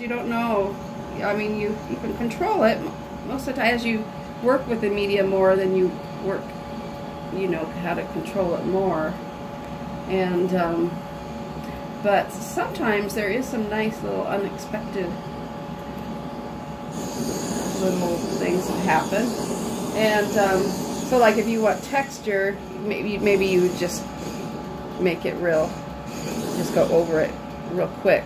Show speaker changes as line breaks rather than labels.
You don't know. I mean, you, you can control it. Most of the time, as you work with the media more, then you work, you know, how to control it more. And, um, but sometimes there is some nice little unexpected little things that happen. And um, so like if you want texture, maybe maybe you would just make it real, just go over it real quick.